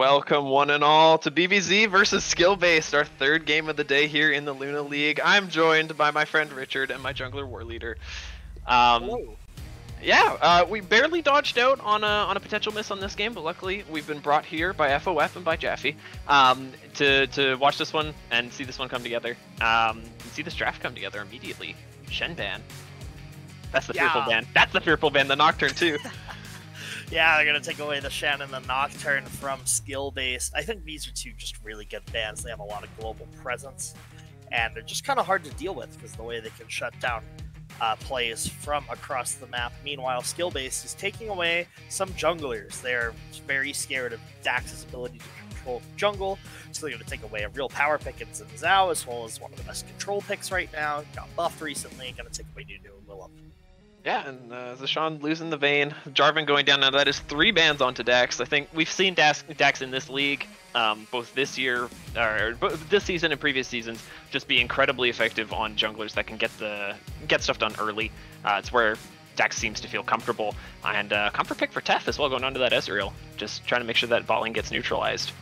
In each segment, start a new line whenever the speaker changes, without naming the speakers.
Welcome, one and all, to BBZ versus Skill Based, our third game of the day here in the Luna League. I'm joined by my friend Richard and my jungler War Leader. Um, yeah, uh, we barely dodged out on a, on a potential miss on this game, but luckily we've been brought here by FOF and by Jaffe um, to, to watch this one and see this one come together. Um, and see this draft come together immediately. Shen ban. That's the fearful ban. That's the fearful ban. The Nocturne too.
Yeah, they're gonna take away the Shannon the Nocturne from skill base. I think these are two just really good bands. They have a lot of global presence, and they're just kind of hard to deal with because the way they can shut down uh, plays from across the map. Meanwhile, skill base is taking away some junglers. They're very scared of Dax's ability to control jungle, so they're gonna take away a real power pick in Xin Zhao, as well as one of the best control picks right now. Got buffed recently. Gonna take away Nunu and Willump.
Yeah, and uh, Zishan losing the Vayne, Jarvan going down. Now that is three bans onto Dax. I think we've seen Dax, Dax in this league, um, both this year, or both this season and previous seasons, just be incredibly effective on junglers that can get the get stuff done early. Uh, it's where Dax seems to feel comfortable, and uh, comfort pick for Tef as well, going onto that Ezreal, just trying to make sure that bot lane gets neutralized.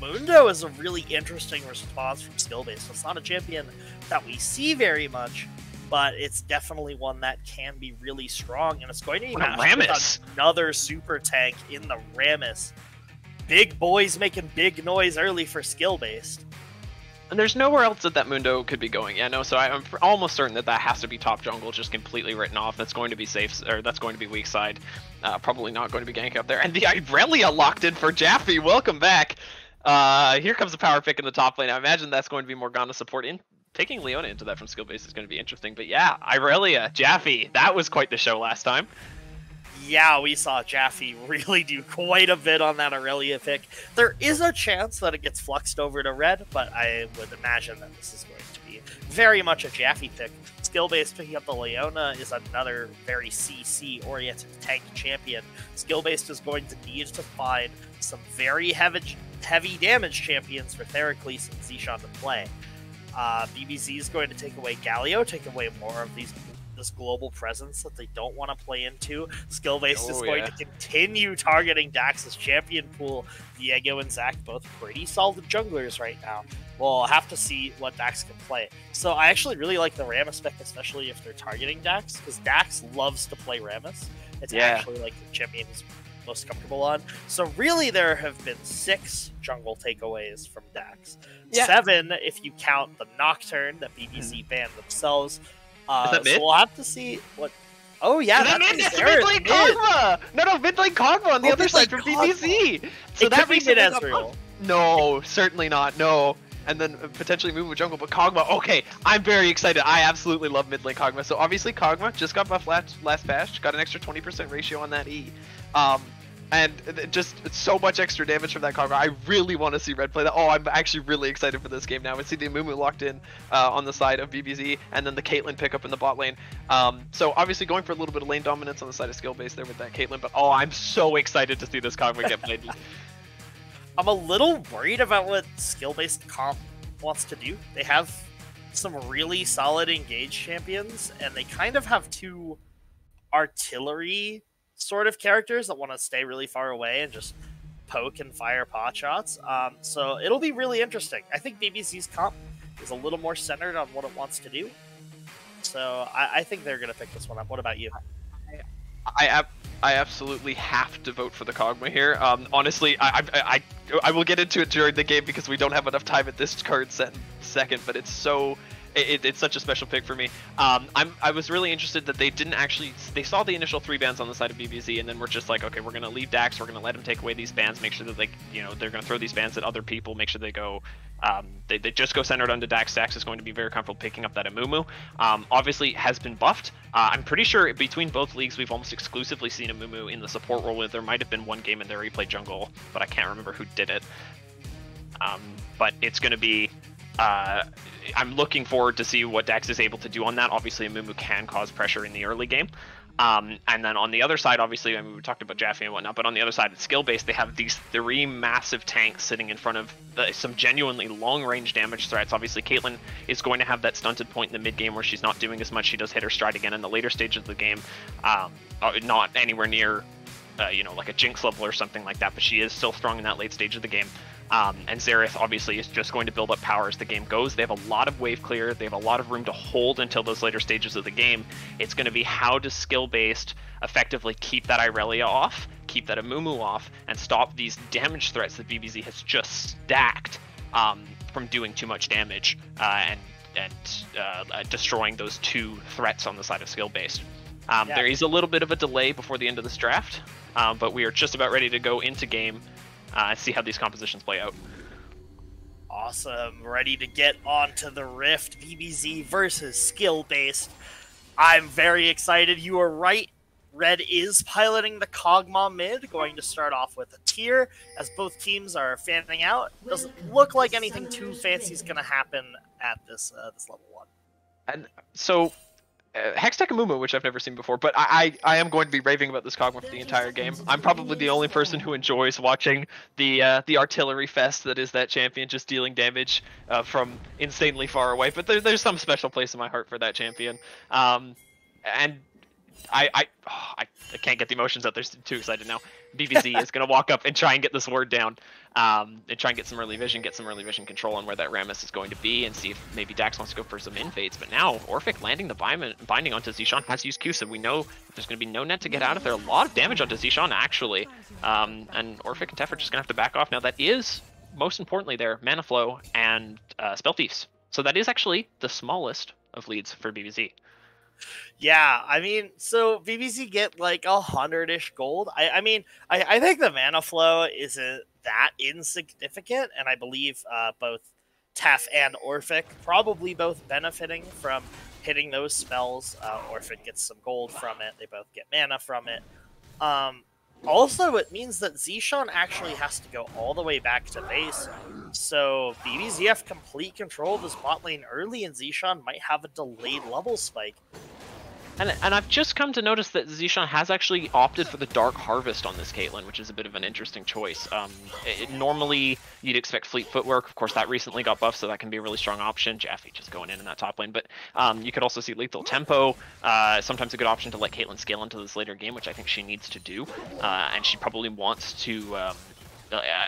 Mundo is a really interesting response from skill base. It's not a champion that we see very much, but it's definitely one that can be really strong, and it's going to be
What a
matched with
Rammus.
another super tank in the Rammus. Big boys making big noise early for skill based.
And there's nowhere else that that Mundo could be going. Yeah, no. So I, I'm almost certain that that has to be top jungle, just completely written off. That's going to be safe, or that's going to be weak side. Uh, probably not going to be gank up there. And the Irelia locked in for Jaffe. Welcome back. Uh, here comes a power pick in the top lane. I imagine that's going to be Morgana support. In taking Leona into that from skill base is going to be interesting. But yeah, Irelia, Jaffe, that was quite the show last time.
Yeah, we saw Jaffe really do quite a bit on that Irelia pick. There is a chance that it gets fluxed over to red, but I would imagine that this is going to be very much a Jaffe pick. Skill based picking up the Leona is another very CC oriented tank champion. Skill based is going to need to find some very heavy, heavy damage champions for Theracles and Zishan to play. Uh, BBZ is going to take away Galio, take away more of these this global presence that they don't want to play into. Skill based is
Oh,
going
yeah.
to continue targeting Dax's champion pool. Diego and Zac both pretty solid junglers right now. We'll have to see what Dax can play. So I actually really like the Rammus pick, especially if they're targeting Dax, because Dax loves to play Rammus. It's
Yeah.
actually like the champion he's most comfortable on. So really, there have been six jungle takeaways from Dax.
Yeah.
Seven if you count the Nocturne that BBZ banned themselves. Uh,
that mid?
so we'll have to see what. Oh yeah,
that
that's
mid, that's
there,
mid lane
mid.
Kog'Maw! No, no, mid lane Kog'Maw on the
Oh,
other side from
Kog'Maw.
BBZ. So
it
that
could be mid
got
Ezreal.
No, certainly not. No. And then uh, potentially move with jungle, but Kog'Maw. Okay, I'm very excited. I absolutely love mid lane Kog'Maw. So obviously Kog'Maw just got buffed last last patch, got an extra 20% ratio on that E, um, and just so much extra damage from that Kog'Maw. I really want to see Red play that. Oh, I'm actually really excited for this game now. We see the Mumu locked in uh, on the side of BBZ, and then the Caitlyn pick up in the bot lane. Um, so obviously going for a little bit of lane dominance on the side of skill base there with that Caitlyn. But oh, I'm so excited to see this Kog'Maw get played.
I'm a little worried about what skill based comp wants to do. They have some really solid engage champions, and they kind of have two artillery sort of characters that want to stay really far away and just poke and fire pot shots. Um, so it'll be really interesting. I think BBZ's comp is a little more centered on what it wants to do. So I, I think they're going to pick this one up. What about you?
I ab- I absolutely have to vote for the Kog'Maw here. Um, honestly, I, I I I will get into it during the game because we don't have enough time at this card set second. But it's so it, it's such a special pick for me. Um, I'm I was really interested that they didn't actually they saw the initial three bans on the side of BBZ and then we're just like okay we're gonna leave Dax we're gonna let him take away these bans make sure that they you know they're gonna throw these bans at other people make sure they go um, they, they just go centered onto Dax. Dax is going to be very comfortable picking up that Amumu. Um, obviously has been buffed. Uh, I'm pretty sure between both leagues we've almost exclusively seen Amumu in the support role. There might have been one game in there he played jungle, but I can't remember who did it. Um, but it's going to be. Uh, I'm looking forward to see what Dax is able to do on that. Obviously, Amumu can cause pressure in the early game. Um, and then on the other side, obviously, I mean, we talked about Jaffe and whatnot, but on the other side, it's skill based. They have these three massive tanks sitting in front of the, some genuinely long range damage threats. Obviously, Caitlyn is going to have that stunted point in the mid game where she's not doing as much. She does hit her stride again in the later stage of the game, um, uh, not anywhere near uh, you know, like a Jinx level or something like that, but she is still strong in that late stage of the game. Um, and Xerath obviously is just going to build up power as the game goes. They have a lot of wave clear. They have a lot of room to hold until those later stages of the game. It's going to be how to skill based effectively keep that Irelia off, keep that Amumu off, and stop these damage threats that BBZ has just stacked um, from doing too much damage uh, and and uh, uh, destroying those two threats on the side of skill based. Um, yeah. There is a little bit of a delay before the end of this draft, um, but we are just about ready to go into game uh, see how these compositions play out.
Awesome. Ready to get onto the Rift BBZ versus skill based. I'm very excited. You are right. Red is piloting the Kog'Maw mid, going to start off with a tier as both teams are fanning out. Doesn't look like anything too fancy is going to happen at this uh, this level one.
And so uh, Hextech which I've never seen before, but I, I, I am going to be raving about this Kog'Maw for the entire game. I'm probably the only person who enjoys watching the uh, the artillery fest that is that champion just dealing damage uh, from insanely far away. But there, there's some special place in my heart for that champion. Um, and I I, oh, I, I can't get the emotions out. They're too excited now. BBZ is going to walk up and try and get this word down, um, and try and get some early vision, get some early vision control on where that Rammus is going to be, and see if maybe Dax wants to go for some invades. But now Orphic landing the binding onto Zishan has used Q, so we know their's going to be no net to get out of there. A lot of damage onto Zishan actually, um, and Orphic and Tef just going to have to back off. Now that is most importantly there mana flow and uh, spell thieves. So that is actually the smallest of leads for BBZ.
Yeah, I mean, so BBZ get like a hundred ish gold. I, I mean, I, I think the mana flow isn't that insignificant, and I believe uh, both Tef and Orphic probably both benefiting from hitting those spells. Uh, Orphic gets some gold from it. They both get mana from it. Um, also, it means that Zishan actually has to go all the way back to base. So BBZ have complete control of this bot lane early, and Zishan might have a delayed level spike.
And, and I've just come to notice that Zishan has actually opted for the Dark Harvest on this Caitlyn, which is a bit of an interesting choice. Um, it, normally, you'd expect Fleet Footwork. Of course, that recently got buffed, so that can be a really strong option. Jaffe just going in in that top lane. But um, you could also see Lethal Tempo. Uh, sometimes a good option to let Caitlyn scale into this later game, which I think she needs to do. Uh, and she probably wants to um,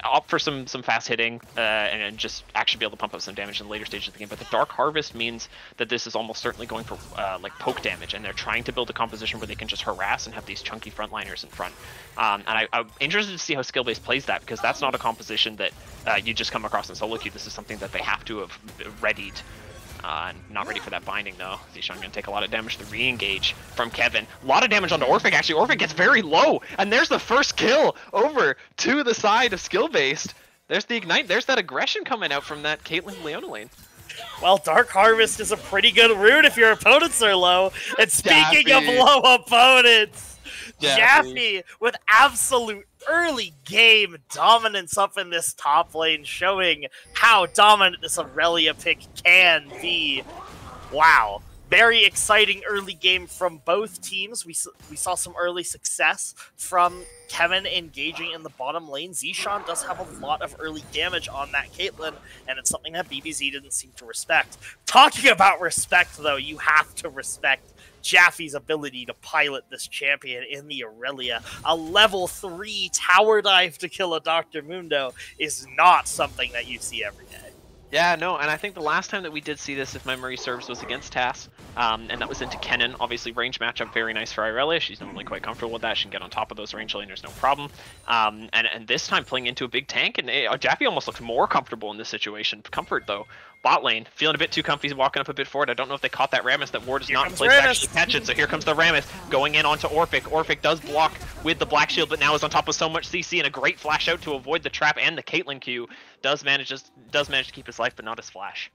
opt for some some fast hitting uh, and just actually be able to pump up some damage in the later stages of the game. But the Dark Harvest means that this is almost certainly going for uh, like poke damage, and they're trying to build a composition where they can just harass and have these chunky frontliners in front. Um, and I, am interested to see how skill base plays that because that's not a composition that uh, you just come across in solo queue. This is something that they have to have readied uh, not ready for that binding though. Zishan gonna take a lot of damage to re-engage from Kevin. A lot of damage onto Orphic actually. Orphic gets very low, and there's the first kill over to the side of skill-based. There's the Ignite, there's that aggression coming out from that Caitlyn Leona lane.
Well, Dark Harvest is a pretty good route if your opponents are low. And speaking Jaffe. of low opponents, Jaffe. With absolute early game dominance up in this top lane, showing how dominant this Irelia pick can be. Wow. Very exciting early game from both teams. We, we saw some early success from Kevin engaging in the bottom lane. Zishan does have a lot of early damage on that Caitlyn, and it's something that BBZ didn't seem to respect. Talking about respect, though, you have to respect Jaffe's ability to pilot this champion in the Irelia. A level 3 tower dive to kill a Dr. Mundo is not something that you see every day.
Yeah, no, and I think the last time that we did see this, if memory serves, was against Tass, um, and that was into Kennen. Obviously, range matchup, very nice for Irelia. She's normally quite comfortable with that. She can get on top of those range laners, no problem. Um, and, and this time playing into a big tank, and uh, Jaffe almost looks more comfortable in this situation. Comfort, though, bot lane. Feeling a bit too comfy, walking up a bit forward. I don't know if they caught that Rammus. That ward is here not in place to actually catch it. So here comes the Rammus going in onto Orphic. Orphic does block with the Black Shield, but now is on top of so much CC and a great flash out to avoid the trap and the Caitlyn Q. Does manage does manage to keep his life, but not his flash.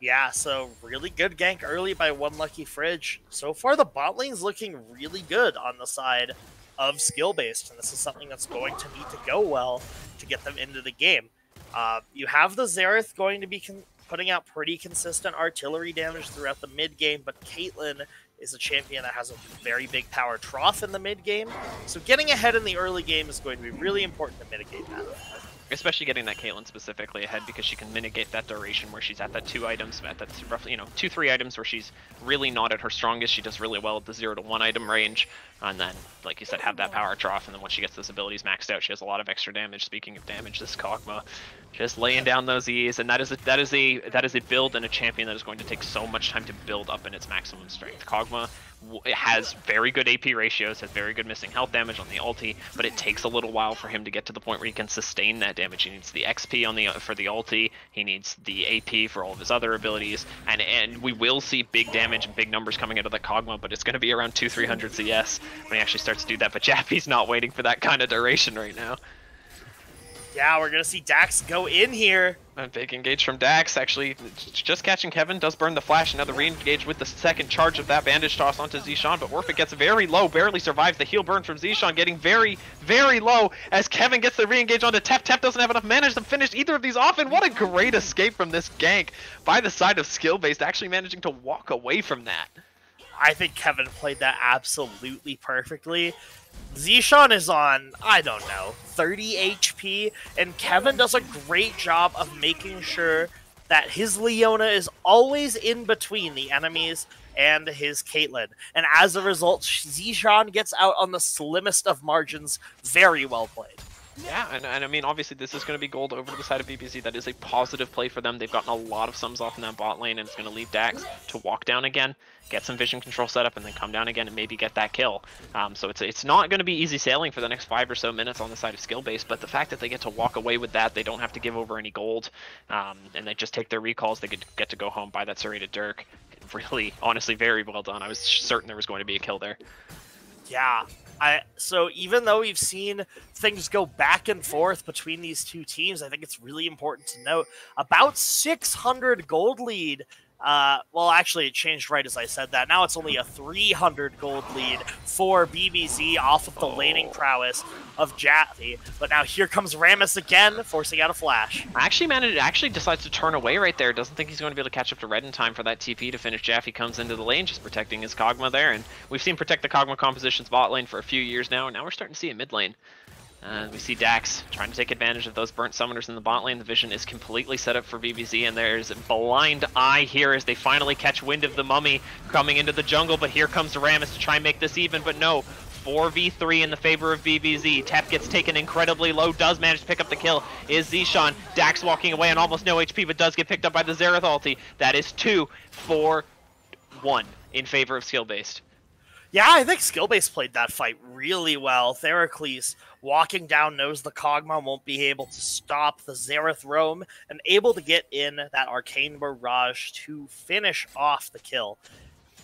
Yeah, so really good gank early by one lucky fridge. So far, the bot lane's looking really good on the side of skill based, and this is something that's going to need to go well to get them into the game. Uh, you have the Xerath going to be putting out pretty consistent artillery damage throughout the mid game, but Caitlyn is a champion that has a very big power trough in the mid game. So getting ahead in the early game is going to be really important to mitigate that.
Especially getting that Caitlyn specifically ahead because she can mitigate that duration where she's at that two items, at that roughly, you know, two, three items where she's really not at her strongest. She does really well at the zero to one item range. And then, like you said, have that power trough. And then once she gets those abilities maxed out, she has a lot of extra damage. Speaking of damage, this Kog'Maw just laying down those E's. And that is a, that is a that is a build and a champion that is going to take so much time to build up in its maximum strength. Kog'Maw it has very good AP ratios, has very good missing health damage on the ulti, but it takes a little while for him to get to the point where he can sustain that damage. He needs the XP on the for the ulti, he needs the AP for all of his other abilities, and and we will see big damage and big numbers coming out of the Kog'Maw, but it's going to be around 2 300 CS when he actually starts to do that. But Jaffy's not waiting for that kind of duration right now.
Yeah, we're gonna see Dax go in here.
A big engage from Dax, actually just catching Kevin, does burn the flash, another re-engage with the second charge of that bandage toss onto Zishan, but Orphic gets very low, barely survives the heal burn from Zishan, getting very, very low as Kevin gets the re-engage onto Tep. Tep doesn't have enough mana to finish either of these off, and what a great escape from this gank by the side of skill-based, actually managing to walk away from that.
I think Kevin played that absolutely perfectly. Zishan is on, I don't know, 30 HP, and Kevin does a great job of making sure that his Leona is always in between the enemies and his Caitlyn. And as a result, Zishan gets out on the slimmest of margins. Very well played.
Yeah, and, and I mean, obviously, this is going to be gold over to the side of BBZ. That is a positive play for them. They've gotten a lot of sums off in that bot lane, and it's going to leave Dax to walk down again, get some vision control set up, and then come down again and maybe get that kill. Um, so it's it's not going to be easy sailing for the next five or so minutes on the side of skill base, but the fact that they get to walk away with that, they don't have to give over any gold, um, and they just take their recalls, they could get to go home, buy that serrated Dirk. Really, honestly, very well done. I was certain there was going to be a kill there.
Yeah, I, so even though we've seen things go back and forth between these two teams, I think it's really important to note about 600 gold lead uh, well, actually, it changed right as I said that. Now it's only a 300 gold lead for BBZ off of the oh. laning prowess of Jaffe. But now here comes Rammus again, forcing out a flash.
Actually, man, it actually decides to turn away right there. Doesn't think he's going to be able to catch up to Red in time for that TP to finish. Jaffe comes into the lane, just protecting his Kog'Maw there. And we've seen protect the Kog'Maw compositions bot lane for a few years now. And now we're starting to see it mid lane. Uh, we see Dax trying to take advantage of those burnt summoners in the bot lane. The vision is completely set up for BBZ, and there's a blind eye here as they finally catch wind of the mummy coming into the jungle. But here comes Rammus to try and make this even, but no. 4v3 in the favor of BBZ. Tep gets taken incredibly low, does manage to pick up the kill. Is Zishan. Dax walking away on almost no HP, but does get picked up by the Xerath ulti. That is 2 4 1 in favor of skill-based.
Yeah, I think Skillbase played that fight really well. Theracles walking down knows the Kog'Maw won't be able to stop the Xerath Roam and able to get in that Arcane Barrage to finish off the kill.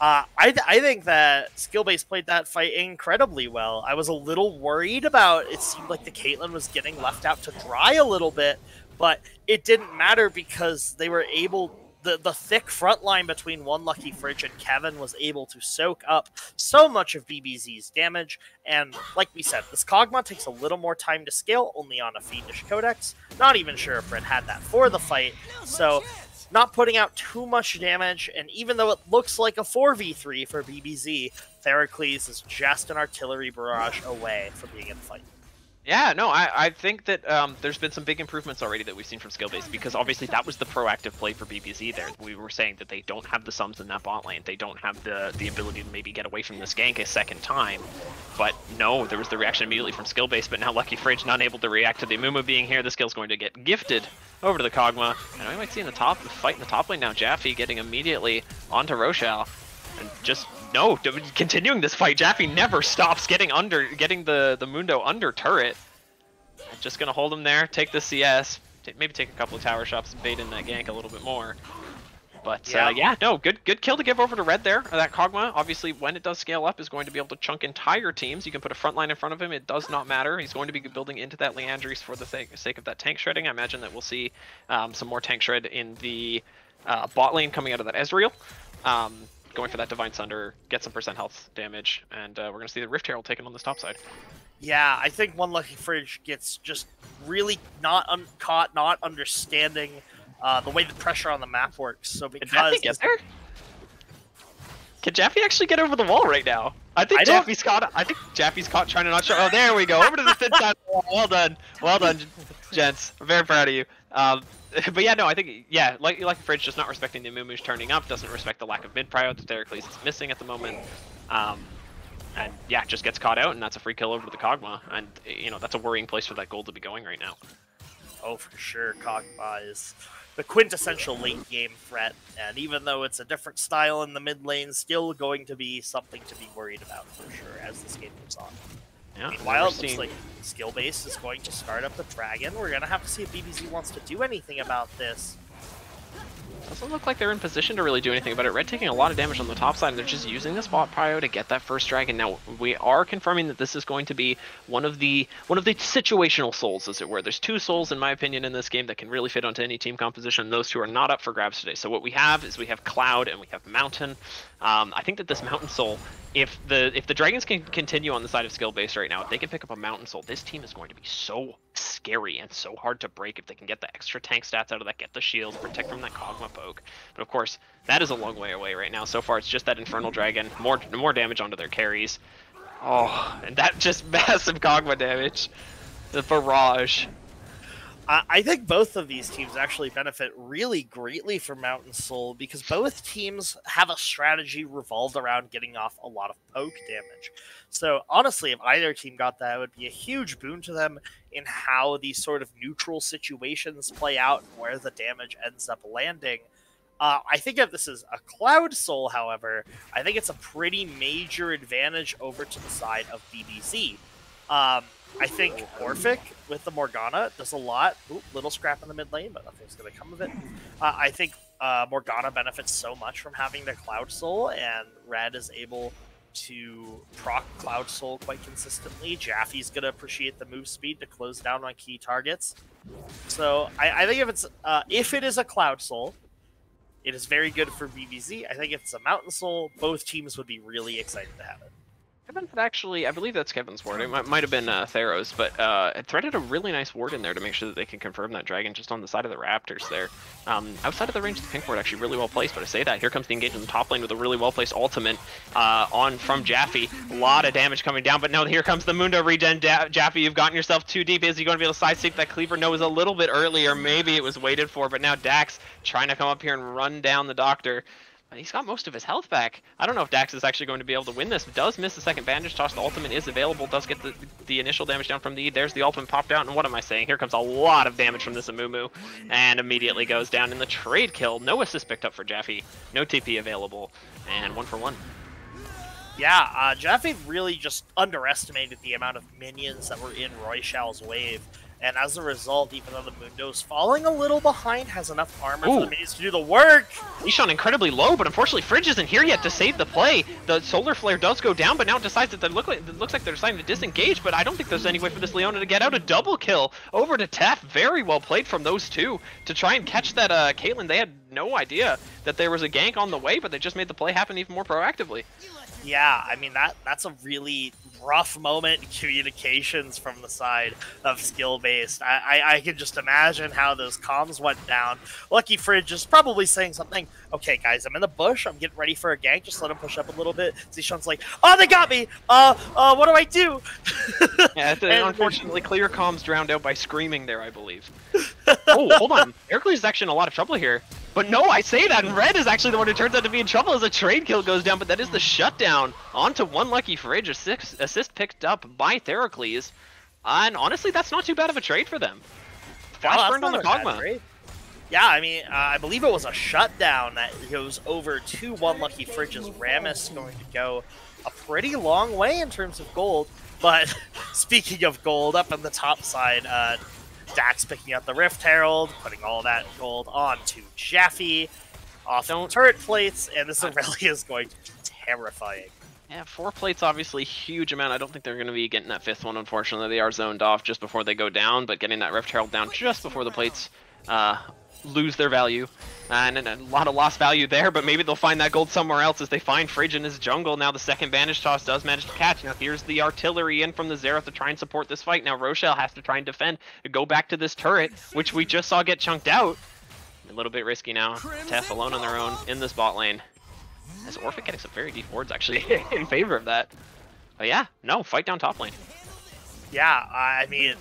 Uh, I, th- I think that Skillbase played that fight incredibly well. I was a little worried about it seemed like the Caitlyn was getting left out to dry a little bit, but it didn't matter because they were able the, the thick front line between One Lucky Fridge and Kevin was able to soak up so much of BBZ's damage. And like we said, this Kog'Maw takes a little more time to scale, only on a Fiendish Codex. Not even sure if Red had that for the fight. So not putting out too much damage, and even though it looks like a 4v3 for BBZ, Theracles is just an artillery barrage away from being in the fight.
Yeah, no, I, I think that um, there's been some big improvements already that we've seen from skill base because obviously that was the proactive play for BBZ there. We were saying that they don't have the sums in that bot lane. They don't have the, the ability to maybe get away from this gank a second time. But no, there was the reaction immediately from skill base, but now Lucky Fridge not able to react to the Amumu being here. The skill's going to get gifted over to the Kog'Maw. And we might see in the top, fight in the top lane now, Jaffe getting immediately onto Rochelle and just no, continuing this fight, Jaffe never stops getting under, getting the the Mundo under turret. Just gonna hold him there, take the CS, maybe take a couple of tower shots and bait in that gank a little bit more. But uh, yeah. Uh, yeah, no, good good kill to give over to Red there. That Kog'Maw, obviously, when it does scale up, is going to be able to chunk entire teams. You can put a front line in front of him. It does not matter. He's going to be building into that Liandry's for the sake, sake of that tank shredding. I imagine that we'll see um, some more tank shred in the uh, bot lane coming out of that Ezreal. Um, going for that Divine Sunder, get some percent health damage, and uh, we're going to see the Rift Herald taken on this top side.
Yeah, I think One Lucky Fridge gets just really not un- caught, not understanding uh, the way the pressure on the map works. So because
Can Jaffe get there? Can Jaffe actually get over the wall right now? I think I Jaffe's caught. I think Jaffe's caught trying to not show. Oh, there we go. Over to the thin side. Well done. Well done. gents. I'm very proud of you. Um, but yeah, no, I think yeah, like like Fridge just not respecting the Amumu's turning up, doesn't respect the lack of mid prio that Theracles is missing at the moment. Um, and yeah, just gets caught out, and that's a free kill over the Kog'Maw, and you know that's a worrying place for that gold to be going right now.
Oh, for sure, Kog'Maw is the quintessential late game threat, and even though it's a different style in the mid lane, still going to be something to be worried about for sure as this game goes on.
Yeah,
Meanwhile, it looks like skill base is going to start up the dragon. We're gonna have to see if BBZ wants to do anything about this.
Doesn't look like they're in position to really do anything about it. Red taking a lot of damage on the top side, and they're just using the spot prio to get that first dragon. Now, we are confirming that this is going to be one of the one of the situational souls, as it were. There's two souls, in my opinion, in this game that can really fit onto any team composition. Those two are not up for grabs today. So what we have is we have Cloud and we have Mountain. Um, I think that this Mountain Soul, if the if the Dragons can continue on the side of skill base right now, if they can pick up a Mountain Soul, this team is going to be so scary and so hard to break if they can get the extra tank stats out of that, get the shield, protect from that Kog'Maw poke. But of course, that is a long way away right now. So far, it's just that Infernal Dragon, more more damage onto their carries. Oh, and that just massive Kog'Maw damage. The barrage.
I think both of these teams actually benefit really greatly from Mountain Soul because both teams have a strategy revolved around getting off a lot of poke damage. So honestly, if either team got that, it would be a huge boon to them in how these sort of neutral situations play out and where the damage ends up landing. Uh, I think if this is a Cloud Soul, however, I think it's a pretty major advantage over to the side of BBZ. Um, I think Orphic with the Morgana does a lot. Ooh, little scrap in the mid lane, but nothing's going to come of it. Uh, I think uh, Morgana benefits so much from having the Cloud Soul, and Red is able to proc Cloud Soul quite consistently. Jaffe's going to appreciate the move speed to close down on key targets. So I, I think if it's uh, if it is a Cloud Soul, it is very good for BBZ. I think if it's a Mountain Soul, both teams would be really excited to have it.
Kevin had actually, I believe that's Kevin's ward. It might, might have been uh, Theros, but uh, it threaded a really nice ward in there to make sure that they can confirm that dragon just on the side of the Raptors there. Um, outside of the range of the pink ward, actually really well placed, but I say that, here comes the engage in the top lane with a really well placed ultimate uh, on from Jaffe. A lot of damage coming down, but no, here comes the Mundo regen. Da Jaffe, you've gotten yourself too deep. Is he going to be able to side seek that cleaver? No, it was a little bit earlier. Maybe it was waited for, but now Dax trying to come up here and run down the Doctor. He's got most of his health back. I don't know if Dax is actually going to be able to win this. Does miss the second bandage toss. The ultimate is available. Does get the, the initial damage down from the. There's the ultimate popped out. And what am I saying? Here comes a lot of damage from this Amumu. And immediately goes down in the trade kill. No assist picked up for Jaffe. No TP available. And one for one.
Yeah, uh, Jaffe really just underestimated the amount of minions that were in Roy Royshaw's wave. And as a result, even though the Mundo's falling a little behind, has enough armor Ooh. for the minions to do the work.
Ishan incredibly low, but unfortunately Fridge isn't here yet to save the play. The Solar Flare does go down, but now it decides that they look like, it looks like they're deciding to disengage, but I don't think there's any way for this Leona to get out. A double kill over to Tef. Very well played from those two to try and catch that uh, Caitlyn. They had no idea that there was a gank on the way, but they just made the play happen even more proactively.
Yeah, I mean that that's a really rough moment in communications from the side of skill based. I, I, I can just imagine how those comms went down. Lucky Fridge is probably saying something. Okay, guys, I'm in the bush. I'm getting ready for a gank. Just let him push up a little bit. Zishan's like, oh, they got me. Uh, uh, what do I do?
yeah, and unfortunately, clear comms drowned out by screaming there, I believe. oh, hold on. Theracles is actually in a lot of trouble here. But no, I say that, and Red is actually the one who turns out to be in trouble as a trade kill goes down, but that is the shutdown onto one Lucky Fridge, assist, assist picked up by Theracles. and honestly, that's not too bad of a trade for them. Flash burned on the Kog'Maw.
Yeah, I mean, uh, I believe it was a shutdown that goes over to one Lucky Fridge's Rammus going to go a pretty long way in terms of gold. But speaking of gold, up on the top side, uh, Dax picking up the Rift Herald, putting all that gold onto Jaffe, off Don't... turret plates, and this Irelia is going to be terrifying.
Yeah, four plates obviously huge amount. I don't think they're going to be getting that fifth one, unfortunately. They are zoned off just before they go down, but getting that Rift Herald down just before the plates uh, lose their value. And, and, a lot of lost value there, but maybe they'll find that gold somewhere else as they find Fridge in his jungle. Now the second Bandage Toss does manage to catch. Now here's the artillery in from the Xerath to try and support this fight. Now Rochelle has to try and defend, go back to this turret, which we just saw get chunked out. A little bit risky now. Tef alone on their own in this bot lane. As Orphic getting some very deep wards actually in favor of that. But yeah, no, fight down top lane.
Yeah, I mean,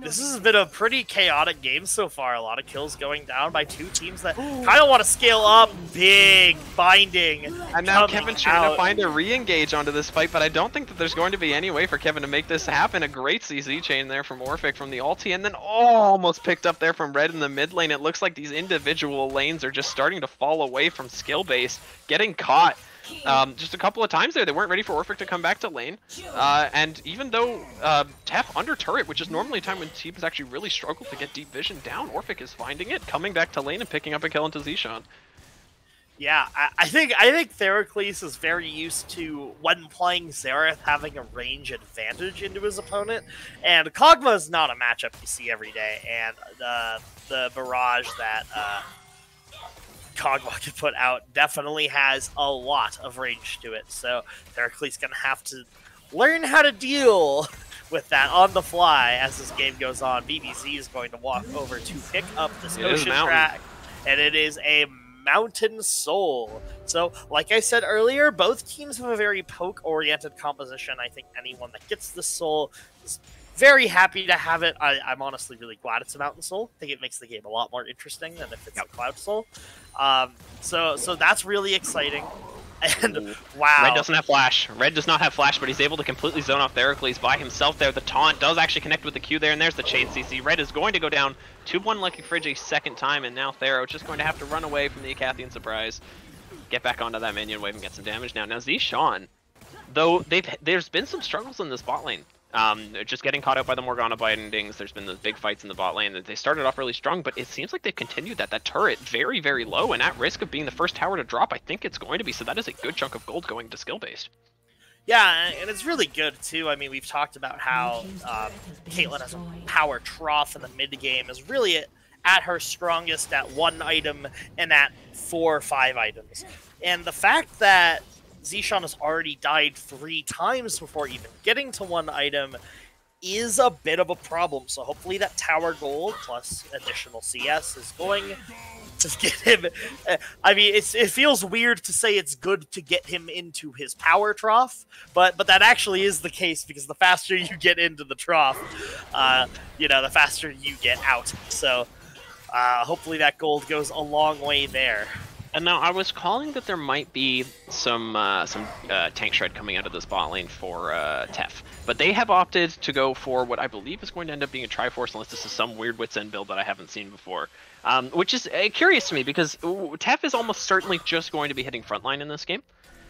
this has been a pretty chaotic game so far. A lot of kills going down by two teams that kind of want to scale up big binding.
And now
coming
Kevin's trying
out.
to find a re-engage onto this fight, but I don't think that there's going to be any way for Kevin to make this happen. A great CC chain there from Orphic from the ulti, and then oh, almost picked up there from Red in the mid lane. It looks like these individual lanes are just starting to fall away from skill base, getting caught. Um, just a couple of times there, they weren't ready for Orphic to come back to lane. Uh, and even though uh, under turret, which is normally a time when teams actually really struggle to get deep vision down, Orphic is finding it, coming back to lane and picking up a kill into Zishan.
Yeah, I, I think I think Theracles is very used to when playing Xerath having a range advantage into his opponent, and Kog'Maw is not a matchup you see every day, and the the barrage that uh, Kog'Maw can put out definitely has a lot of range to it. So Theracles gonna have to learn how to deal with that on the fly as this game goes on. BBZ is going to walk over to pick up this ocean track, and it is a mountain soul. So, like I said earlier, both teams have a very poke-oriented composition. I think anyone that gets this soul is very happy to have it. I, I'm honestly really glad it's a mountain soul. I think it makes the game a lot more interesting than if it's a cloud soul. Um, so, so that's really exciting. And wow,
Red doesn't have flash. Red does not have flash, but he's able to completely zone off Theracles by himself there. The taunt does actually connect with the Q there, and there's the chain CC. Red is going to go down 2-1 Lucky Fridge a second time, and now Thero just going to have to run away from the Acathian surprise. Get back onto that minion wave and get some damage now. Now Zishan, though they've there's been some struggles in this bot lane. Um, just getting caught out by the Morgana bindings. There's been those big fights in the bot lane. They started off really strong, but it seems like they've continued that. That turret very, very low and at risk of being the first tower to drop. I think it's going to be. So that is a good chunk of gold going to skill based.
Yeah, and it's really good too. I mean, we've talked about how um, Caitlyn has a power trough in the mid game is really at her strongest at one item and at four or five items. And the fact that Zishan has already died three times before even getting to one item is a bit of a problem. So hopefully that tower gold plus additional CS is going to get him. I mean, it's it feels weird to say it's good to get him into his power trough, but but that actually is the case because the faster you get into the trough, uh, you know, the faster you get out. So uh, hopefully that gold goes a long way there.
And now I was calling that there might be some uh, some uh, tank shred coming out of this bot lane for uh, Tef, but they have opted to go for what I believe is going to end up being a Triforce, unless this is some weird Wits End build that I haven't seen before. Um, which is uh, curious to me because Tef is almost certainly just going to be hitting frontline in this game.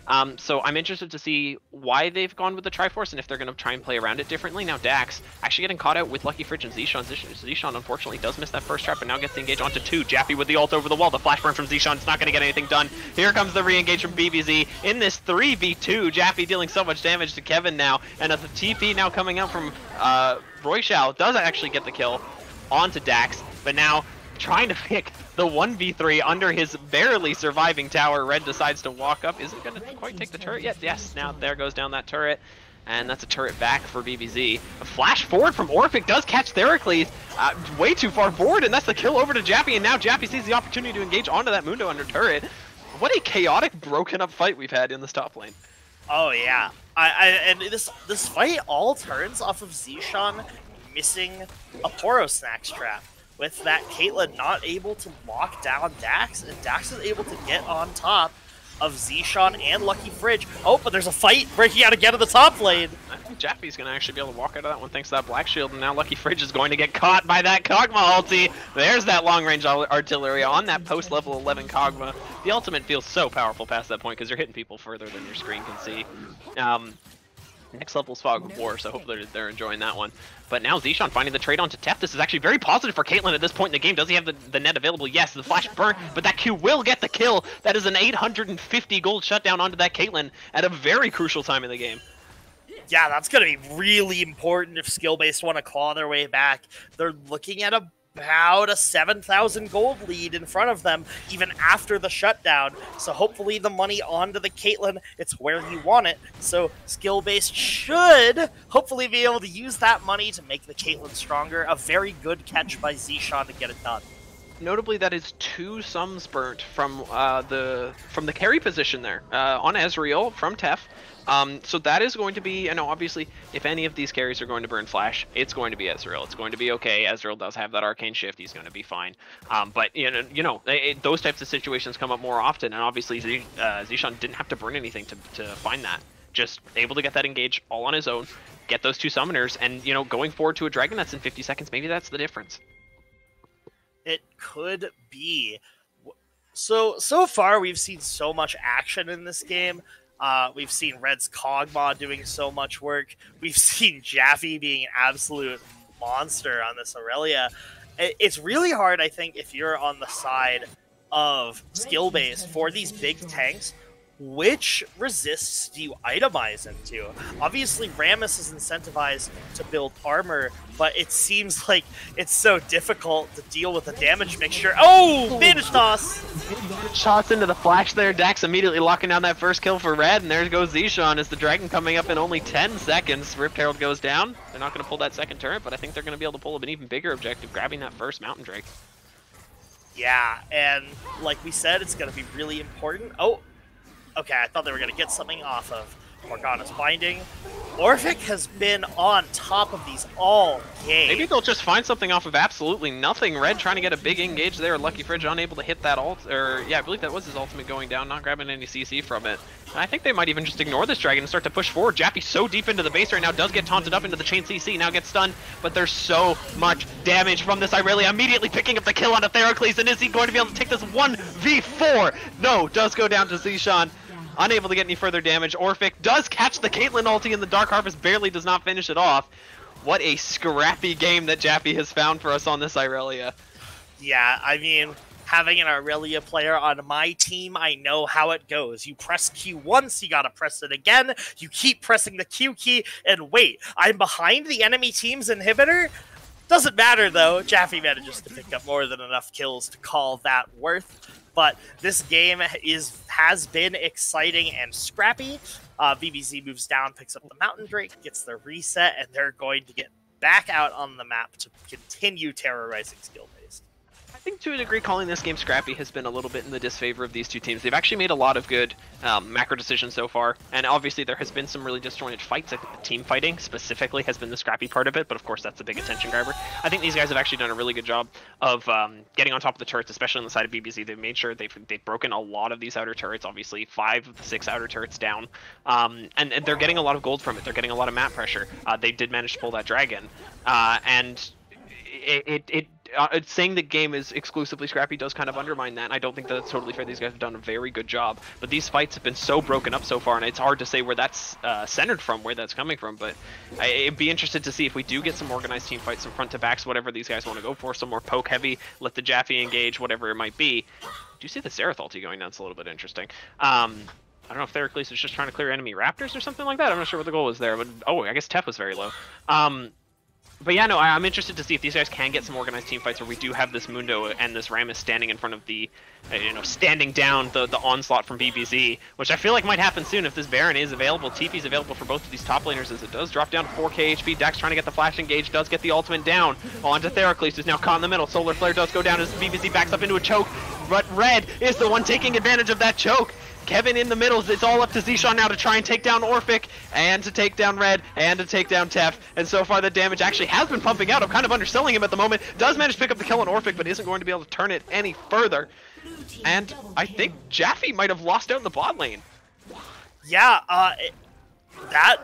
Um, so I'm interested to see why they've gone with the Triforce and if they're going to try and play around it differently. Now Dax actually getting caught out with Lucky Fridge and Zishan. Zishan, unfortunately does miss that first trap, but now gets the engage onto two. Jappy with the ult over the wall. The flash burn from Zishan is not going to get anything done. Here comes the re-engage from BBZ in this 3v2. Jappy dealing so much damage to Kevin now, and a TP now coming out from uh, Royshao does actually get the kill onto Dax, but now trying to pick the 1v3 under his barely surviving tower. Red decides to walk up. Is it going to quite take the turret yet? Yes, now there goes down that turret. And that's a turret back for BBZ. A flash forward from Orphic does catch Theracles uh, way too far forward, and that's the kill over to Jappy. And now Jappy sees the opportunity to engage onto that Mundo under turret. What a chaotic, broken up fight we've had in this top lane.
Oh yeah, I, I and this this fight all turns off of Zishan missing a Poro Snacks trap. With that, Caitlyn not able to lock down Dax, and Dax is able to get on top of Zishan and Lucky Fridge. Oh, but there's a fight breaking out again in the top lane.
I think Jappy's going to actually be able to walk out of that one thanks to that Black Shield, and now Lucky Fridge is going to get caught by that Kog'Maw ulti. There's that long-range artillery on that post-level 11 Kog'Maw. The ultimate feels so powerful past that point because you're hitting people further than your screen can see. Um, next level's Fog of War, so hopefully they're, they're enjoying that one. But now Zishan finding the trade onto Tef. This is actually very positive for Caitlyn at this point in the game. Does he have the, the net available? Yes, the flash burn, but that Q will get the kill. That is an 850 gold shutdown onto that Caitlyn at a very crucial time in the game.
Yeah, that's going to be really important if skill based want to claw their way back. They're looking at about a 7,000 gold lead in front of them, even after the shutdown. So hopefully the money onto the Caitlyn, it's where you want it. So skill based should hopefully be able to use that money to make the Caitlyn stronger. A very good catch by Zishan to get it done.
Notably, that is two sums burnt from uh, the from the carry position there uh, on Ezreal from Tef. Um, so that is going to be, and obviously, if any of these carries are going to burn Flash, it's going to be Ezreal. It's going to be okay. Ezreal does have that Arcane Shift. He's going to be fine. Um, but, you know, you know it, those types of situations come up more often, and obviously Z, uh, Zishan didn't have to burn anything to, to find that. Just able to get that engage all on his own, get those two summoners, and, you know, going forward to a Dragon that's in 50 seconds, maybe that's the difference.
It could be. So, so far, we've seen so much action in this game. Uh, we've seen Red's Kog'Maw doing so much work. We've seen Jaffe being an absolute monster on this Irelia. It's really hard, I think, if you're on the side of skill base for these big tanks which resists do you itemize into? Obviously, Rammus is incentivized to build armor, but it seems like it's so difficult to deal with the damage mixture. Oh, Bandage Toss!
Shots into the flash there. Dax immediately locking down that first kill for Red, and there goes Zishan as the Dragon coming up in only 10 seconds. Rift Herald goes down. They're not going to pull that second turret, but I think they're going to be able to pull up an even bigger objective, grabbing that first Mountain Drake.
Yeah, and like we said, it's going to be really important. Oh, Okay, I thought they were going to get something off of Morgana's Binding. Orphic has been on top of these all game.
Maybe they'll just find something off of absolutely nothing. Red trying to get a big engage there. Lucky Fridge unable to hit that ult. Or, yeah, I believe that was his ultimate going down, not grabbing any CC from it. And I think they might even just ignore this dragon and start to push forward. Jaffe so deep into the base right now, does get taunted up into the chain CC, now gets stunned, but there's so much damage from this Irelia. Immediately picking up the kill on Theracles, and is he going to be able to take this 1v4? No, does go down to Zishan unable to get any further damage. Orphic does catch the Caitlyn ulti and the Dark Harvest barely does not finish it off. What a scrappy game that Jaffe has found for us on this Irelia.
Yeah, I mean, having an Irelia player on my team, I know how it goes. You press Q once, you gotta press it again, you keep pressing the Q key, and wait, I'm behind the enemy team's inhibitor? Doesn't matter though, Jaffe manages to pick up more than enough kills to call that worth but this game is has been exciting and scrappy. Uh, moves down, picks up the Mountain Drake, gets the reset, and they're going to get back out on the map to continue terrorizing skill
think to a degree calling this game scrappy has been a little bit in the disfavor of these two teams. They've actually made a lot of good um, macro decisions so far, and obviously there has been some really disjointed fights. I think the team fighting specifically has been the scrappy part of it, but of course that's a big attention grabber. I think these guys have actually done a really good job of um, getting on top of the turrets, especially on the side of BBZ. They've made sure they've, they've broken a lot of these outer turrets, obviously five of the six outer turrets down, um, and, and, they're getting a lot of gold from it. They're getting a lot of map pressure. Uh, they did manage to pull that dragon, uh, and it, it, it uh, saying the game is exclusively scrappy does kind of undermine that. And I don't think that that's totally fair. These guys have done a very good job, but these fights have been so broken up so far, and it's hard to say where that's uh, centered from, where that's coming from. But I, would be interested to see if we do get some organized team fights, some front to backs, whatever these guys want to go for, some more poke heavy, let the Jaffe engage, whatever it might be. Do you see the Xerath going down? It's a little bit interesting. Um, I don't know if Theracles is just trying to clear enemy raptors or something like that. I'm not sure what the goal was there, but oh, I guess Tef was very low. Um, but yeah, no, I, am interested to see if these guys can get some organized team fights where we do have this Mundo and this Rammus standing in front of the, uh, you know, standing down the, the onslaught from BBZ, which I feel like might happen soon if this Baron is available. TP is available for both of these top laners as it does drop down to 4k HP. Dax trying to get the flash engage, does get the ultimate down. Onto Theracles, who's now caught in the middle. Solar Flare does go down as BBZ backs up into a choke, but Red is the one taking advantage of that choke. Kevin in the middle. It's all up to Zishan now to try and take down Orphic and to take down Red and to take down Tef. And so far the damage actually has been pumping out. I'm kind of underselling him at the moment. Does manage to pick up the kill on Orphic, but isn't going to be able to turn it any further. And I think Jaffe might have lost out in the bot lane.
Yeah, uh, that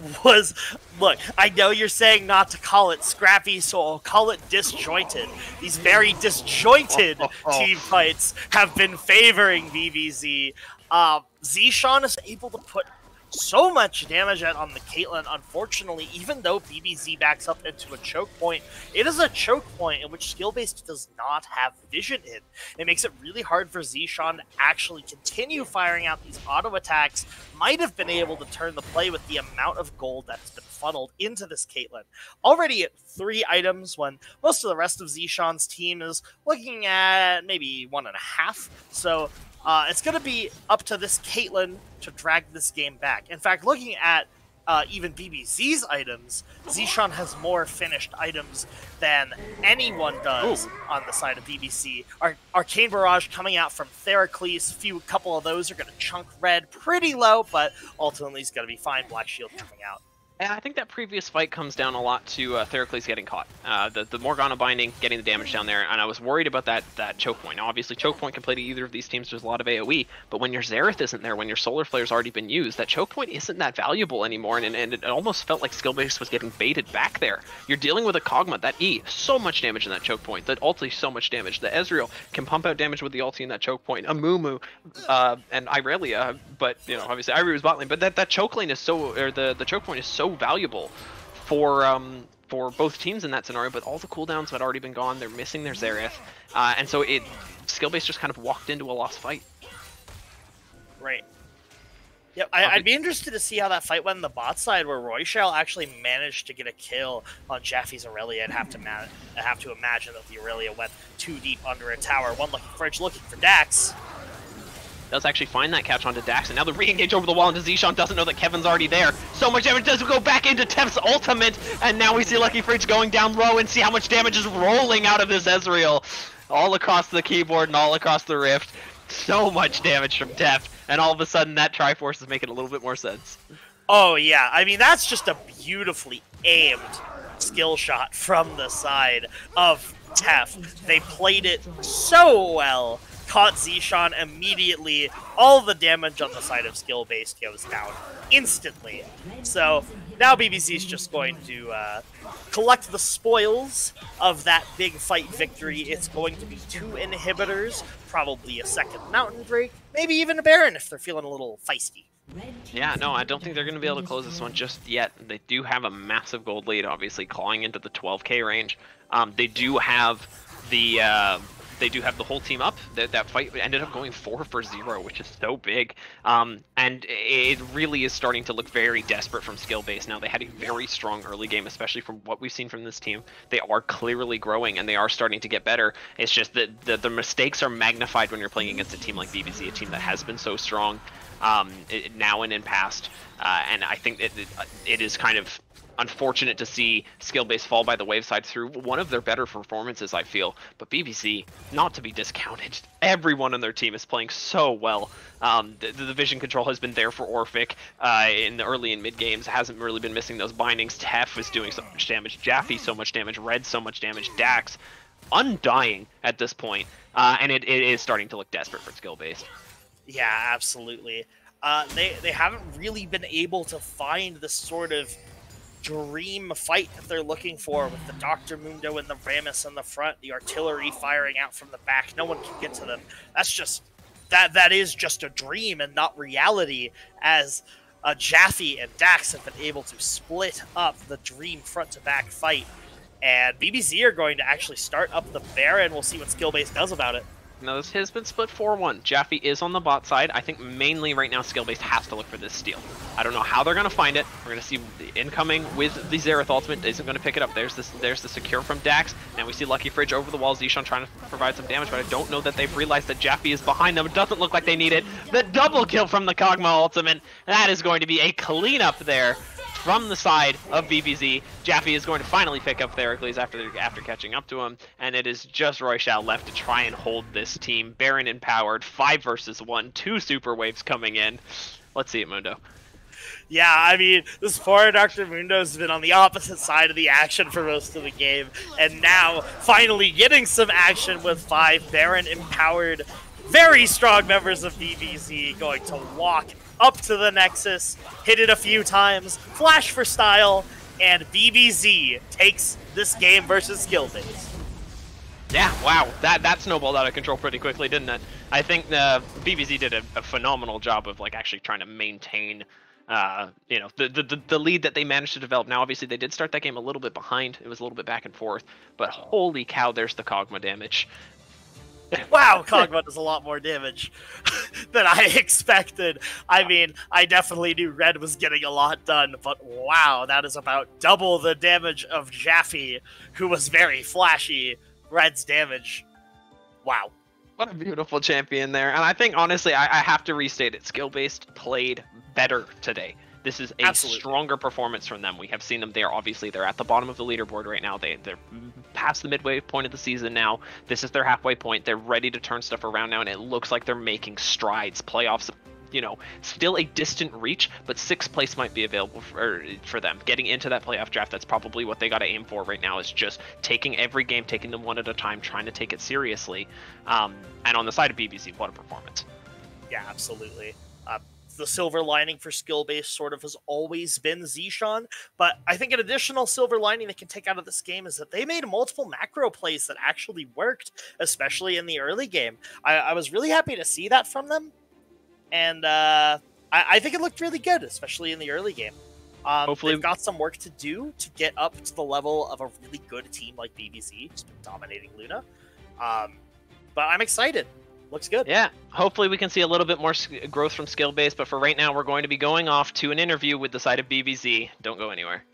was look i know you're saying not to call it scrappy so i'll call it disjointed these very disjointed team fights have been favoring BBZ. uh, zishan is able to put so much damage on the Caitlyn. Unfortunately, even though BBZ backs up into a choke point, it is a choke point in which skill based does not have vision in. It makes it really hard for Zishan to actually continue firing out these auto attacks. Might have been able to turn the play with the amount of gold that's been funneled into this Caitlyn. Already at three items when most of the rest of Zishan's team is looking at maybe one and a half. So uh, it's going to be up to this Caitlyn to drag this game back. In fact, looking at uh, even BBZ's items, Zishan has more finished items than anyone does Ooh. on the side of BBZ. Ar- Arcane Barrage coming out from Theracles, few couple of those are going to chunk red pretty low, but ultimately he's going to be fine. Black Shield coming out.
I think that previous fight comes down a lot to uh, Theracles getting caught. Uh, the, the Morgana binding, getting the damage down there, and I was worried about that that choke point. Now, obviously, choke point can play to either of these teams. There's a lot of AoE, but when your Xerath isn't there, when your Solar Flare's already been used, that choke point isn't that valuable anymore, and, and it almost felt like skill base was getting baited back there. You're dealing with a Kog'Maw, that E, so much damage in that choke point. That ulti, so much damage. The Ezreal can pump out damage with the ulti in that choke point. Amumu uh, and Irelia, but, you know, obviously Irelia was bot lane, but that, that choke lane is so, or the, the choke point is so valuable for um, for both teams in that scenario, but all the cooldowns had already been gone. They're missing their Xerath, uh, and so it skill base just kind of walked into a lost fight.
Right. Yep, I, would be interested to see how that fight went on the bot side, where Royshell actually managed to get a kill on Jaffe's Irelia. I'd have to ma- have to imagine that the Irelia went too deep under a tower. One lucky Fridge looking for Dax
does actually find that catch onto Dax, and now the re-engage over the wall into Zishan doesn't know that Kevin's already there. So much damage does go back into Tef's ultimate, and now we see Lucky Fridge going down low and see how much damage is rolling out of this Ezreal. All across the keyboard and all across the rift. So much damage from Tef, and all of a sudden that Triforce is making a little bit more sense.
Oh yeah, I mean that's just a beautifully aimed skill shot from the side of Tef. They played it so well caught Zishan immediately. All the damage on the side of skill base goes down instantly. So now BBZ is just going to uh, collect the spoils of that big fight victory. It's going to be two inhibitors, probably a second Mountain Drake, maybe even a Baron if they're feeling a little feisty.
Yeah, no, I don't think they're going to be able to close this one just yet. They do have a massive gold lead, obviously, clawing into the 12k range. Um, they do have the uh, they do have the whole team up. That, that fight ended up going four for zero, which is so big. Um, and it really is starting to look very desperate from skill base now. They had a very strong early game, especially from what we've seen from this team. They are clearly growing and they are starting to get better. It's just that the, the mistakes are magnified when you're playing against a team like BBZ, a team that has been so strong um, now and in past. Uh, and I think it, it, it is kind of unfortunate to see skill base fall by the wayside through one of their better performances, I feel. But BBZ, not to be discounted. Everyone on their team is playing so well. Um, the, the, vision control has been there for Orphic uh, in the early and mid games. Hasn't really been missing those bindings. Tef was doing so much damage. Jaffe so much damage. Red so much damage. Dax undying at this point. Uh, and it, it is starting to look desperate for skill base.
Yeah, absolutely. Uh, they they haven't really been able to find the sort of dream fight that they're looking for with the Dr. Mundo and the Rammus in the front, the artillery firing out from the back. No one can get to them. That's just that that is just a dream and not reality as uh, Jaffe and Dax have been able to split up the dream front to back fight. And BBZ are going to actually start up the Baron. We'll see what skill base does about it.
Now this has been split 4-1. Jaffe is on the bot side. I think mainly right now skill base has to look for this steal. I don't know how they're gonna find it. We're gonna see the incoming with the Xerath ultimate isn't gonna pick it up. There's this there's the secure from Dax. Now we see Lucky Fridge over the wall. Zishan trying to provide some damage, but I don't know that they've realized that Jaffe is behind them. It doesn't look like they need it. The double kill from the Kog'Maw ultimate. That is going to be a cleanup there from the side of BBZ. Jaffe is going to finally pick up Theracles after after catching up to him, and it is just Royshao left to try and hold this team. Baron empowered, five versus one, two super waves coming in. Let's see it, Mundo.
Yeah, I mean, this poor Dr. Mundo's been on the opposite side of the action for most of the game, and now finally getting some action with five Baron empowered, very strong members of BBZ going to walk up to the Nexus, hit it a few times, flash for style, and BBZ takes this game versus skill Skillbase.
Yeah, wow, that that snowballed out of control pretty quickly, didn't it? I think uh, BBZ did a, a, phenomenal job of like actually trying to maintain, uh, you know, the, the the lead that they managed to develop. Now, obviously, they did start that game a little bit behind. It was a little bit back and forth, but holy cow, there's the Kog'Maw damage.
wow, Kog'Maw does a lot more damage than I expected. I mean, I definitely knew Red was getting a lot done, but wow, that is about double the damage of Jaffe, who was very flashy. Red's damage. Wow.
What a beautiful champion there. And I think, honestly, I, I have to restate it. Skill based played better today. This is a
Absolutely.
stronger performance from them. We have seen them there. Obviously, they're at the bottom of the leaderboard right now. They they're past the midway point of the season now. This is their halfway point. They're ready to turn stuff around now, and it looks like they're making strides. Playoffs you know, still a distant reach, but sixth place might be available for, for them. Getting into that playoff draft, that's probably what they got to aim for right now. Is just taking every game, taking them one at a time, trying to take it seriously. Um, and on the side of BBZ, what a performance!
Yeah, absolutely. Uh, the silver lining for skill base sort of has always been Zishan, but I think an additional silver lining they can take out of this game is that they made multiple macro plays that actually worked, especially in the early game. I, I was really happy to see that from them and uh, I, I, think it looked really good, especially in the early game. Um, Hopefully, they've got some work to do to get up to the level of a really good team like BBZ, who's dominating Luna. Um, but I'm excited. Looks good.
Yeah. Hopefully, we can see a little bit more growth from skill base. But for right now, we're going to be going off to an interview with the side of BBZ. Don't go anywhere.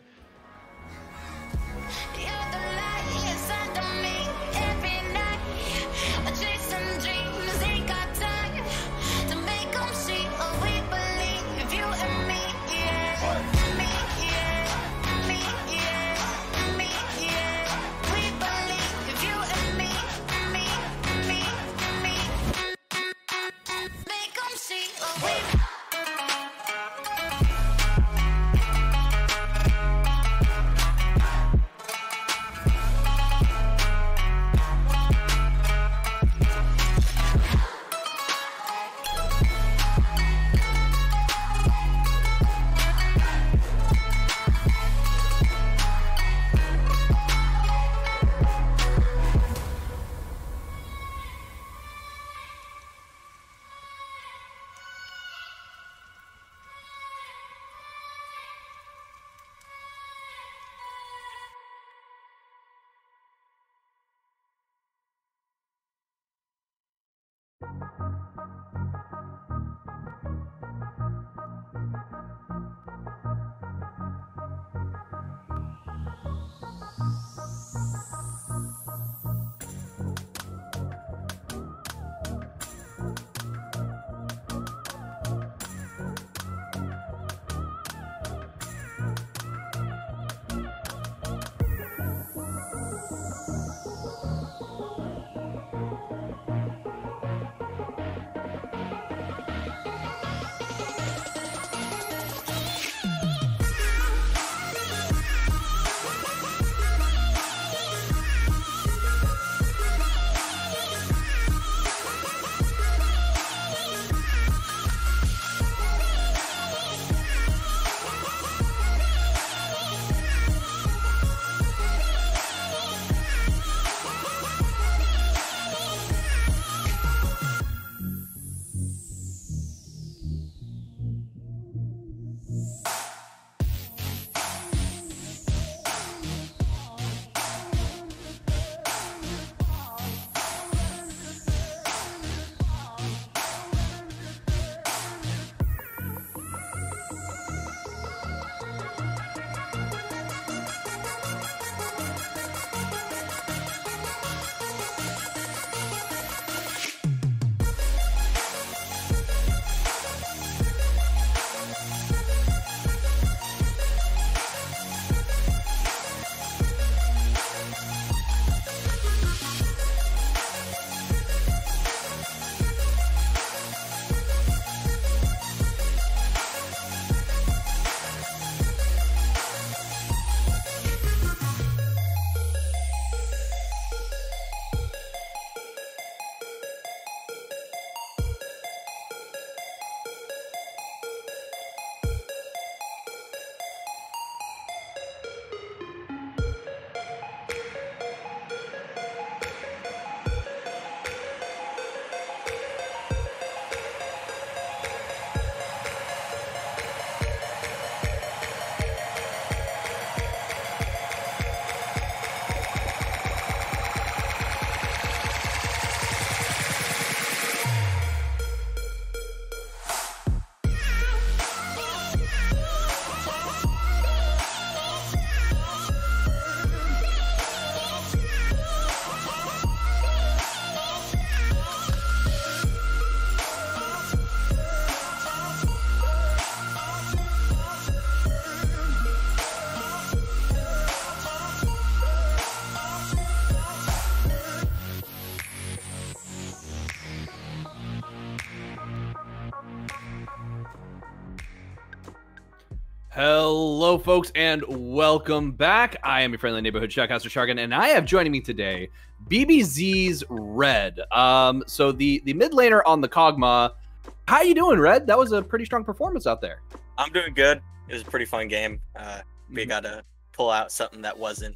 Hello, folks, and welcome back. I am your friendly neighborhood Shoutcaster Shargan, and I have joining me today BBZ's Red. Um, so the the mid laner on the Kog'Maw. How you doing, Red? That was a pretty strong performance out there.
I'm doing good. It was a pretty fun game. Uh, we
Mhm.
got to pull out something that wasn't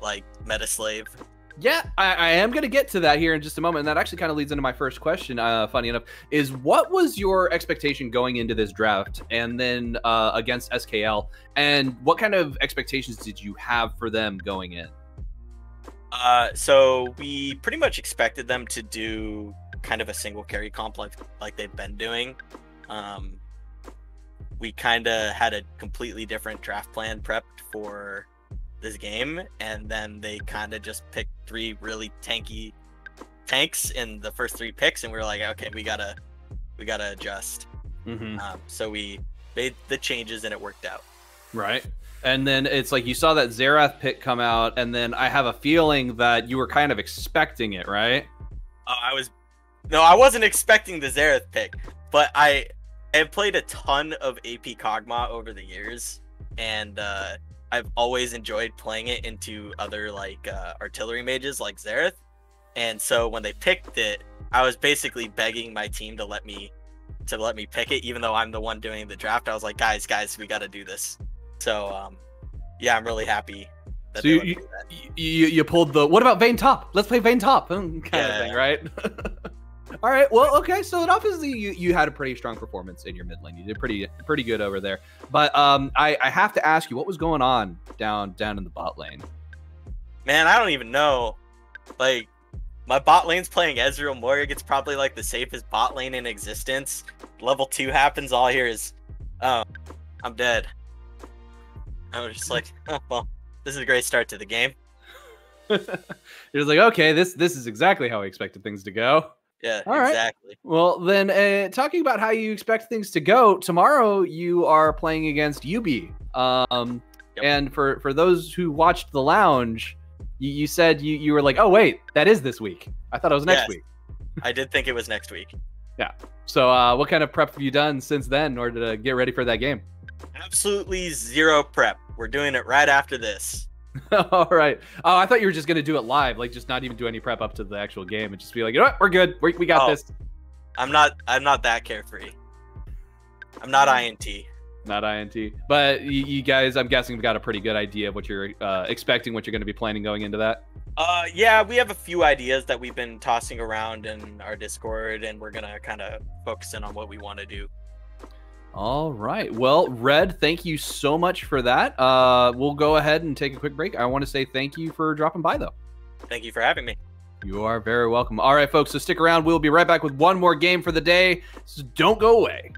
like Meta Slave.
Yeah, I, I am going to get to that here in just a moment. And that actually kind of leads into my first question, uh, funny enough, is what was your expectation going into this draft and then uh, against SKL? And what kind of expectations did you have for them going in?
Uh, so we pretty much expected them to do kind of a single carry comp like, like they've been doing. Um, we kind of had a completely different draft plan prepped for this game, and then they kind of just picked three really tanky tanks in the first three picks, and we were like, okay, we gotta we gotta adjust.
Mm-hmm.
Um, so we made the changes, and it worked out.
Right. And then it's like you saw that Xerath pick come out, and then I have a feeling that you were kind of expecting it, right?
Oh, I was no, I wasn't expecting the Xerath pick, but I have played a ton of AP Kog'Maw over the years, and uh, I've always enjoyed playing it into other like uh, artillery mages like Xerath. And so when they picked it, I was basically begging my team to let me to let me pick it, even though I'm the one doing the draft. I was like, guys, guys, we got to do this. So um, yeah, I'm really happy that
So you-
let me do that.
You, you pulled the what about Vayne Top? Let's play Vayne Top kind of thing, right? All right. Well, okay. So it obviously you, you had a pretty strong performance in your mid lane. You did pretty pretty good over there. But um, I, I have to ask you, what was going on down down in the bot lane?
Man, I don't even know. Like, my bot lane's playing Ezreal Morg. It's probably like the safest bot lane in existence. Level two happens. All here is, oh, I'm dead. I was just like, oh, well, this is a great start to the game.
You're just like, okay, this this is exactly how I expected things to go.
Yeah,
All right.
exactly.
Well, then, uh, talking about how you expect things to go, tomorrow you are playing against UB. Um,
Yep.
And for for those who watched the lounge, you, you said you, you were like, oh wait, that is this week. I thought it was next
Yes.
week.
I did think it was next week. Yeah.
So, uh, what kind of prep have you done since then in order to get ready for that game?
Absolutely zero prep. We're doing it right after this.
All right. Oh, I thought you were just gonna do it live, like just not even do any prep up to the actual game and just be like, you know what, we're good, we, we got
Oh.
this.
I'm not. I'm not that carefree. I'm not INT.
Not INT, but you, you guys, I'm guessing, have got a pretty good idea of what you're uh, expecting, what you're going to be planning going into that.
Uh, yeah, we have a few ideas that we've been tossing around in our Discord, and we're gonna kind of focus in on what we want to do.
All right. Well, Red, thank you so much for that. Uh, we'll go ahead and take a quick break. I want to say thank you for dropping by, though.
Thank you for having me.
You are very welcome. All right, folks. So stick around. We'll be right back with one more game for the day. So don't go away.